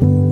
you.